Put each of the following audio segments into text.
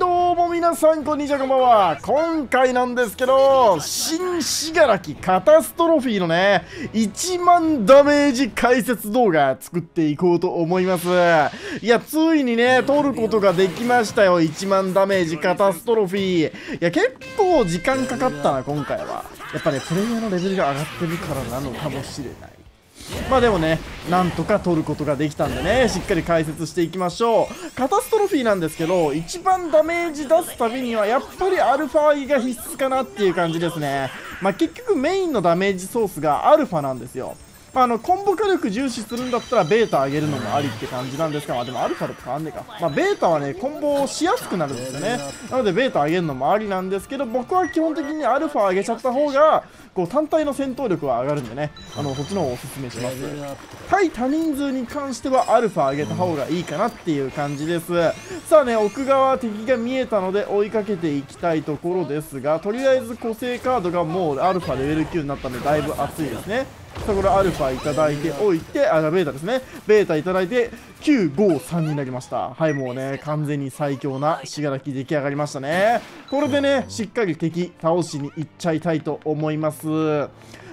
どうも皆さんこんにちはこんばんは今回なんですけど新死柄木カタストロフィーのね1万ダメージ解説動画作っていこうと思います。いやついにね撮ることができましたよ1万ダメージカタストロフィー。いや結構時間かかったな今回は。やっぱねプレイヤーのレベルが上がってるからなのかもしれない。まあでもね、なんとか取ることができたんでね、しっかり解説していきましょう。カタストロフィーなんですけど、一番ダメージ出すたびには、やっぱりアルファイが必須かなっていう感じですね。まあ結局メインのダメージソースがアルファなんですよ。まあ、あのコンボ火力重視するんだったらベータ上げるのもありって感じなんですが、まあ、でもアルファと変わんねえか、まあ、ベータはねコンボしやすくなるんですよね。なのでベータ上げるのもありなんですけど僕は基本的にアルファ上げちゃった方がこう単体の戦闘力は上がるんでね。あのこっちの方をおすすめします。対多人数に関してはアルファ上げた方がいいかなっていう感じです。さあね奥側敵が見えたので追いかけていきたいところですがとりあえず個性カードがもうアルファレベル9になったんでだいぶ熱いですね。さこれアルファいただいておいてあベータですね。ベータいただいて953になりました。はいもうね完全に最強な信楽出来上がりましたね。これでねしっかり敵倒しに行っちゃいたいと思います。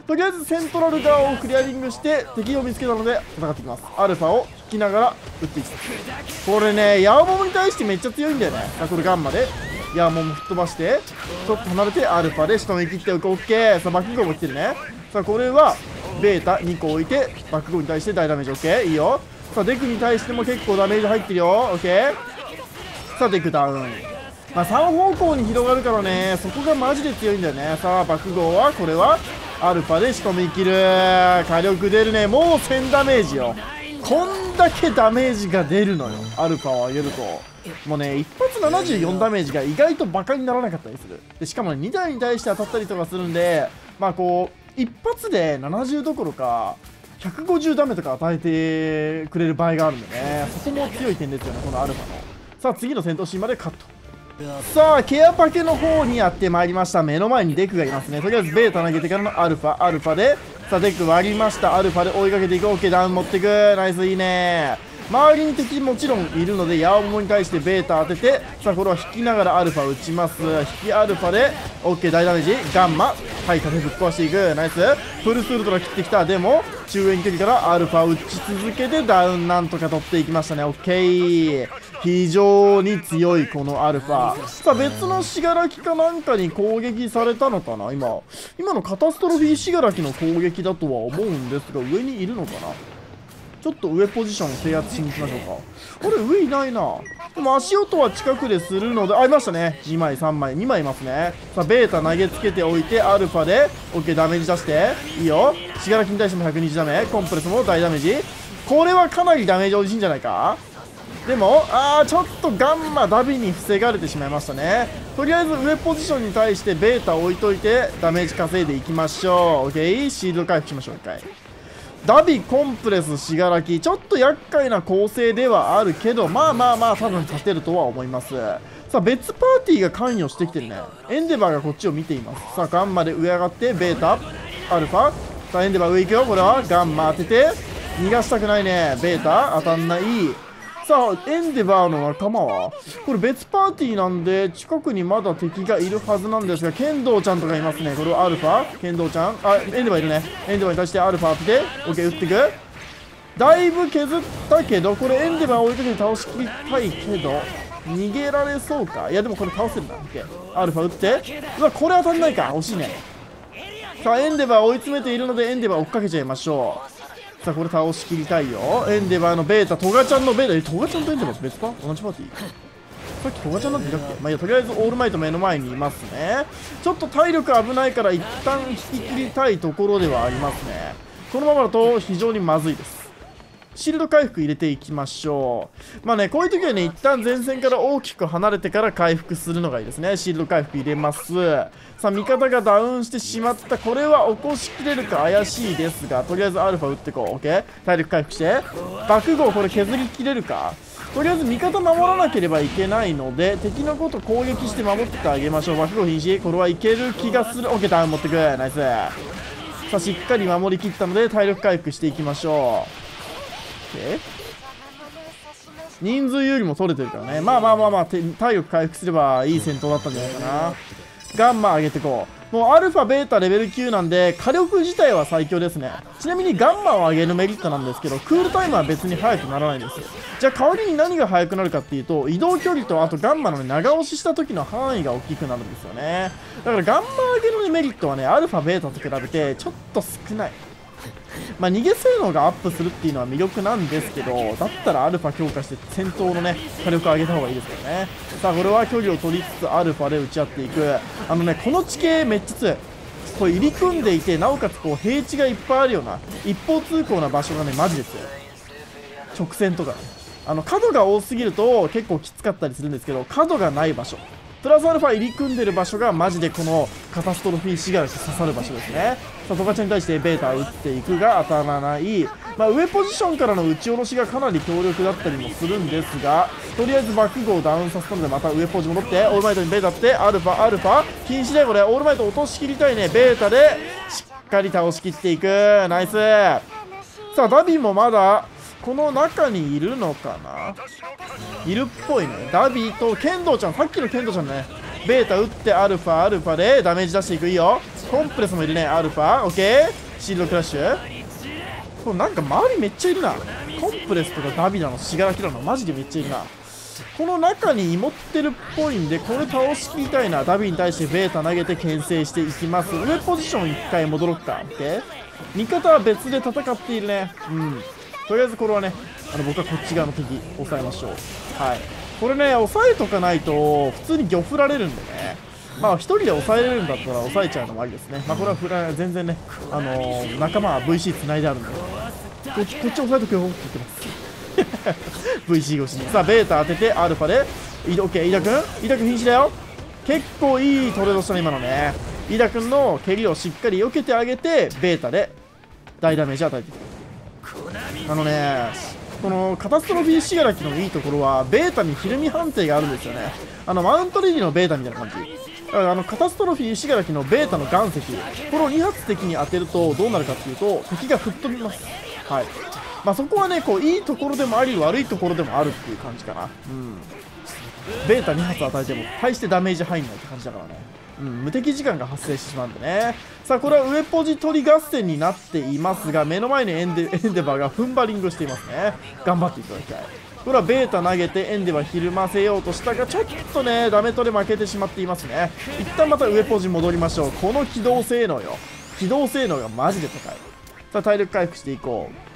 とりあえずセントラル側をクリアリングして敵を見つけたので戦っていきます。アルファを引きながら撃っていきます。これねヤオモモに対してめっちゃ強いんだよね。さあこれガンマで。ヤオモモ吹っ飛ばしてちょっと離れてアルファで仕留め切っておく。OK さあバックゴも来てるね。さあこれはベータ2個置いてバックゴーに対して大ダメージ。OK いいよ。さあデクに対しても結構ダメージ入ってるよ。OK さあデクダウン。まあ3方向に広がるからね。そこがマジで強いんだよね。さあ爆豪はこれは。アルファで仕留めきる。火力出るね。もう1000ダメージよ。こんだけダメージが出るのよ。アルファを上げると。もうね一発74ダメージが意外とバカにならなかったりする。でしかも、ね、2台に対して当たったりとかするんでまあこう一発で70どころか150ダメとか与えてくれる場合があるんでね。そこも強い点ですよねこのアルファの。さあ次の戦闘シーンまでカット。さあケアパケの方にやってまいりました。目の前にデクがいますね。とりあえずベータ投げてからのアルファアルファで。さあデク割りました。アルファで追いかけていく。OK ダウン持っていく。ナイスいいね。周りに敵もちろんいるのでヤオモに対してベータ当ててさあこれは引きながらアルファ打ちます。引きアルファで OK 大ダメージ。ガンマ。はい縦ぶっ壊していく。ナイス。フルスウルトラ切ってきた。でも中遠距離からアルファ打ち続けてダウンなんとか取っていきましたね。OK 非常に強いこのアルファ。さあ別の信楽かなんかに攻撃されたのかな？今。今のカタストロフィー信楽の攻撃だとは思うんですが上にいるのかな？ちょっと上ポジション制圧しに行きましょうか。これ上いないな。でも足音は近くでするので、あ、いましたね。2枚、3枚、2枚いますね。さあ、ベータ投げつけておいて、アルファで、OK、ダメージ出して。いいよ。信楽に対しても120ダメ。コンプレスも大ダメージ。これはかなりダメージ大きいんじゃないかでも、あー、ちょっとガンマダビに防がれてしまいましたね。とりあえず上ポジションに対してベータ置いといて、ダメージ稼いでいきましょう。OK、シールド回復しましょう、一回。ダビコンプレス信楽ちょっと厄介な構成ではあるけどまあまあまあ多分勝てるとは思います。さあ別パーティーが関与してきてるね。エンデバーがこっちを見ています。さあガンマで上上がってベータアルファ。さあエンデバー上行くよ。これはガンマ当てて。逃がしたくないね。ベータ当たんない。さあエンデバーの仲間は？これ別パーティーなんで近くにまだ敵がいるはずなんですが剣道ちゃんとかいますね。これはアルファ？剣道ちゃん？あエンデバーいるね。エンデバーに対してアルファ当てて OK 打っていく。だいぶ削ったけどこれエンデバー追いかけて倒しきりたいけど逃げられそうか？いやでもこれ倒せるな。OK アルファ打って。うわこれ当たんないか。惜しいね。さあエンデバー追い詰めているのでエンデバー追っかけちゃいましょう。さあこれ倒しきりたいよ。エンデバーのベータトガちゃんのベータえトガちゃんとエンデバー別か？同じパーティー？さっきトガちゃんなんていたっけ？まあいやとりあえずオールマイト目の前にいますね。ちょっと体力危ないから一旦引き切りたいところではありますね。このままだと非常にまずいです。シールド回復入れていきましょう。まあね、こういう時はね、一旦前線から大きく離れてから回復するのがいいですね。シールド回復入れます。さあ、味方がダウンしてしまった。これは起こしきれるか怪しいですが、とりあえずアルファ打ってこう。OK? 体力回復して。爆豪これ削りきれるかとりあえず味方守らなければいけないので、敵のこと攻撃して守ってあげましょう。爆豪瀕死。これはいける気がする。OK、ダウン持ってく。ナイス。さあ、しっかり守りきったので、体力回復していきましょう。人数よりも取れてるからね。まあまあまあまあ体力回復すればいい戦闘だったんじゃないかな。ガンマ上げてこう。もうアルファ、ベータ、レベル9なんで火力自体は最強ですね。ちなみにガンマを上げるメリットなんですけどクールタイムは別に速くならないんですよ。じゃあ代わりに何が速くなるかっていうと移動距離とあとガンマの、長押しした時の範囲が大きくなるんですよね。だからガンマ上げのメリットはねアルファ、ベータと比べてちょっと少ない。まあ、逃げ性能がアップするっていうのは魅力なんですけどだったらアルファ強化して戦闘のね火力を上げた方がいいですよね。さあこれは距離を取りつつアルファで打ち合っていく。あのねこの地形めっちゃ強い。これ入り組んでいてなおかつこう平地がいっぱいあるような一方通行な場所がねマジで強い。直線とかあの角が多すぎると結構きつかったりするんですけど角がない場所。プラスアルファ入り組んでる場所がマジでこのカタストロフィーシガラシ刺さる場所ですね。さあトカちゃんに対してベータ打っていくが当たらない。まあ、上ポジションからの打ち下ろしがかなり強力だったりもするんですがとりあえずバック号をダウンさせたのでまた上ポジ戻ってオールマイトにベータってアルファアルファ。禁止でこれ。オールマイト落としきりたいね。ベータでしっかり倒しきっていく。ナイス。さあダビーもまだこの中にいるのかな？いるっぽいね。ダビーと剣道ちゃん。さっきの剣道ちゃんね。ベータ打ってアルファアルファでダメージ出していく。いいよ。コンプレスもいるね。アルファ。オッケーシールドクラッシュ。これなんか周りめっちゃいるな。コンプレスとかダビだの。シガラキだの。マジでめっちゃいるな。この中に芋ってるっぽいんでこれ倒しきりたいな。ダビに対してベータ投げて牽制していきます。上ポジション1回戻ろっか。OK 味方は別で戦っているね。うん。とりあえずこれはねあの僕はこっち側の敵抑えましょう。はい。これね抑えとかないと普通に魚振られるんでね。まあ1人で抑えれるんだったら抑えちゃうのもありですね。まあこれはフラ全然ねあのー、仲間は VC つないであるんで。こっちこっち押さえとくよって言ってます。VC 越しに。さあベータ当ててアルファで。オッケー。飯田君。飯田君瀕死だよ。結構いいトレードしたね今のね。飯田君の蹴りをしっかり避けてあげてベータで大ダメージ与えていくあのねこのカタストロフィーシガラキのいいところはベータにひるみ判定があるんですよね。あのマウントレディのベータみたいな感じ。だからあのカタストロフィーシガラキのベータの岩石。これを2発敵に当てるとどうなるかっていうと敵が吹っ飛びます。はい。まあ、そこはねこういいところでもあり悪いところでもあるっていう感じかな。うん。ベータ2発与えても大してダメージ入んないって感じだからね。うん、無敵時間が発生してしまうんでね。さあこれは上ポジ取り合戦になっていますが目の前にエンデ エンデバーが踏ん張りングしていますね。頑張っていただきたい。これはベータ投げてエンデバーひるませようとしたがちょっとねダメ取れ負けてしまっていますね。一旦また上ポジ戻りましょう。この機動性能よ。機動性能がマジで高い。さあ体力回復していこう。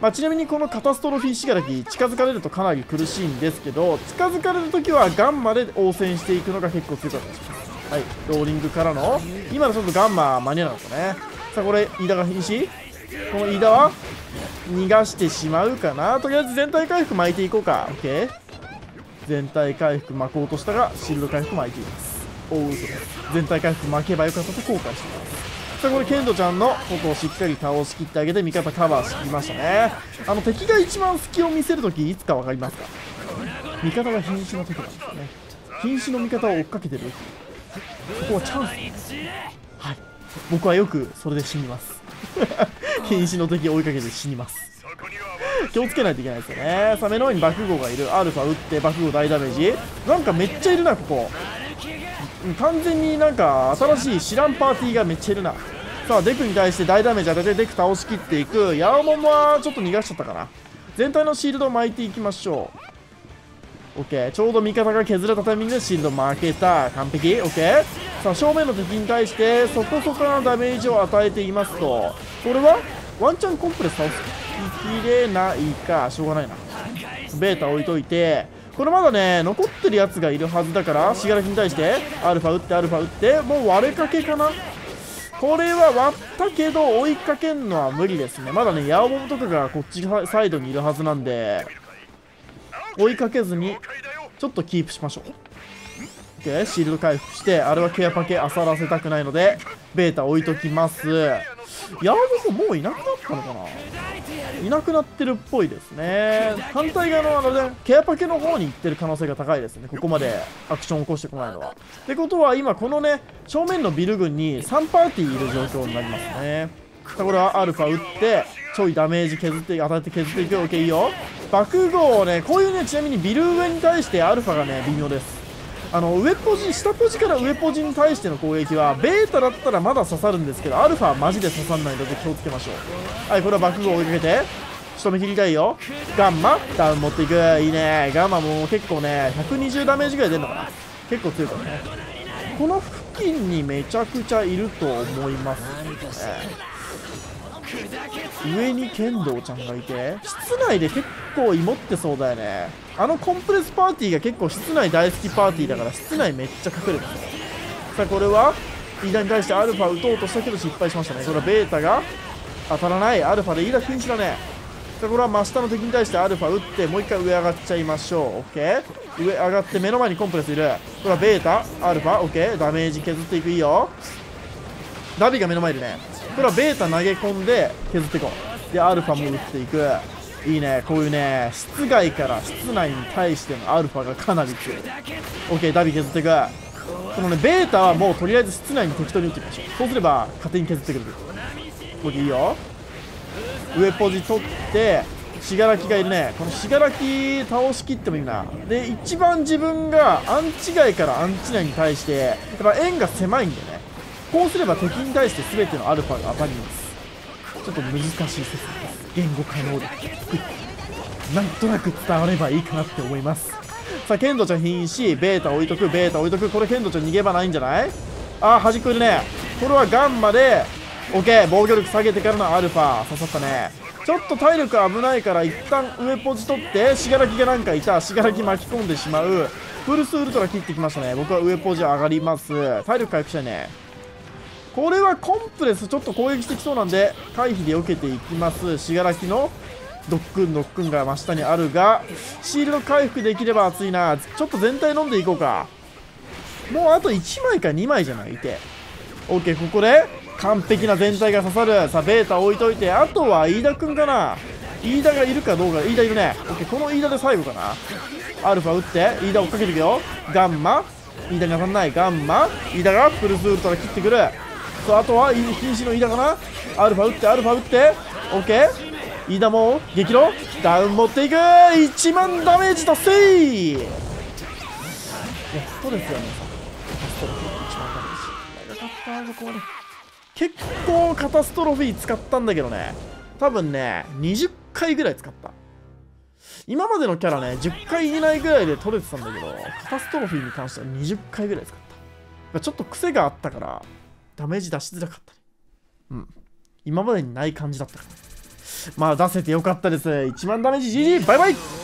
まあ、ちなみにこのカタストロフィーシガラキ近づかれるとかなり苦しいんですけど近づかれるときはガンマで応戦していくのが結構強かったりします。はいローリングからの今のちょっとガンマ間に合わなかったね。さあこれ飯田が瀕死？この飯田は？逃がしてしまうかな？とりあえず全体回復巻いていこうか。OK 全体回復巻こうとしたがシールド回復巻いています。おう嘘全体回復巻けばよかったと後悔しています。さあこれケンドちゃんのここをしっかり倒しきってあげて味方カバーしてきましたね。あの敵が一番隙を見せるときいつか分かりますか？味方が瀕死の時なんですね。瀕死の味方を追っかけてる時。ここはチャンス。はい。僕はよくそれで死にます。瀕死の敵を追いかけて死にます。気をつけないといけないですよね。さあ目の前に爆豪がいる。アルファ打って爆豪大ダメージ。なんかめっちゃいるなここ。完全になんか新しい知らんパーティーがめっちゃいるな。さあデクに対して大ダメージ当ててデク倒しきっていく。ヤオモモはちょっと逃がしちゃったかな。全体のシールドを巻いていきましょう OK ちょうど味方が削れたタイミングでシールド負けた完璧。OK さあ正面の敵に対してそこそこのダメージを与えていますと。これはワンチャンコンプレス倒すきれないかしょうがないな。ベータ置いといてこれまだね残ってるやつがいるはずだから死柄木に対してアルファ打ってアルファ打ってもう割れかけかな。これは割ったけど追いかけるのは無理ですね。まだねヤオボムとかがこっちサイドにいるはずなんで。追いかけずにちょっとキープしましょう。OK シールド回復してあれはケアパケ漁らせたくないのでベータ置いときます。ヤードもういなくなったのかな？いなくなってるっぽいですね。反対側のあの、ね、ケアパケの方に行ってる可能性が高いですね。ここまでアクションを起こしてこないのは。ってことは今このね正面のビル群に3パーティーいる状況になりますね。これはアルファ打ってちょいダメージ削って与えて削っていく。OK いいよ。爆豪をねこういうねちなみにビル上に対してアルファがね微妙です。あの上ポジ下ポジから上ポジに対しての攻撃はベータだったらまだ刺さるんですけどアルファはマジで刺さんないので気をつけましょう。はいこれは爆豪を追いかけて仕留め切りたいよ。ガンマダウン持っていく。いいね。ガンマも結構ね120ダメージぐらい出るのかな。結構強いからね。この付近にめちゃくちゃいると思います、ね、上に剣道ちゃんがいて室内で結構芋ってそうだよね。あのコンプレスパーティーが結構室内大好きパーティーだから室内めっちゃ隠れてる。さあこれは飯田に対してアルファ打とうとしたけど失敗しましたね。これはベータが当たらない。アルファで飯田禁止だね。さあこれは真下の敵に対してアルファ打ってもう一回上上がっちゃいましょう。オッケー上上がって目の前にコンプレスいる。これはベータアルファ？オッケーダメージ削っていく。いいよ。ダビが目の前いるね。これはベータ投げ込んで削っていこう。でアルファも打っていく。いいね。こういうね室外から室内に対してのアルファがかなり強い。OK ダビ削っていく。このねベータはもうとりあえず室内に適当に打っていきましょう。そうすれば勝手に削ってくれる。OK いいよ。上ポジ取って信楽がいるね。この信楽倒しきってもいいな。で一番自分がアンチ外からアンチ内に対してやっぱ円が狭いんだよね。こうすれば敵に対して全てのアルファが当たりますちょっと難しい説明です。言語可能でなんとなく伝わればいいかなって思います。さあケンドちゃん瀕死。ベータ置いとくベータ置いとく。これケンドちゃん逃げ場ないんじゃない？あー端っこいるね。これはガンマで。OK 防御力下げてからのアルファ刺さったね。ちょっと体力危ないから一旦上ポジ取って信楽がなんかいた。信楽巻き込んでしまう。フルスウルトラ切ってきましたね。僕は上ポジ上がります。体力回復したいね。これはコンプレスちょっと攻撃してきそうなんで回避で避けていきます。信楽のドックンドックンが真下にあるがシールド回復できれば熱いな。ちょっと全体飲んでいこうか。もうあと1枚か2枚じゃない？いて。OK ここで完璧な全体が刺さる。さあベータ置いといて。あとは飯田くんかな。飯田がいるかどうか。飯田いるね。OK この飯田で最後かな。アルファ打って。飯田追っかけていくよガンマ。飯田に当たんない。ガンマ。飯田がプルスウルトラ切ってくる。そうあとは瀕死の飯田かな？アルファ打ってアルファ打って。OK 飯田も激怒ダウン持っていく。1万ダメージ達成。いやストレスよね。カストレス1万ダメージ。長かったここまで結構カタストロフィー使ったんだけどね。多分ね20回ぐらい使った。今までのキャラね10回以内ぐらいで取れてたんだけどカタストロフィーに関しては20回ぐらい使った。ちょっと癖があったからダメージ出しづらかったね。うん。今までにない感じだったから。まあ出せてよかったです。1万ダメージ GG! バイバイ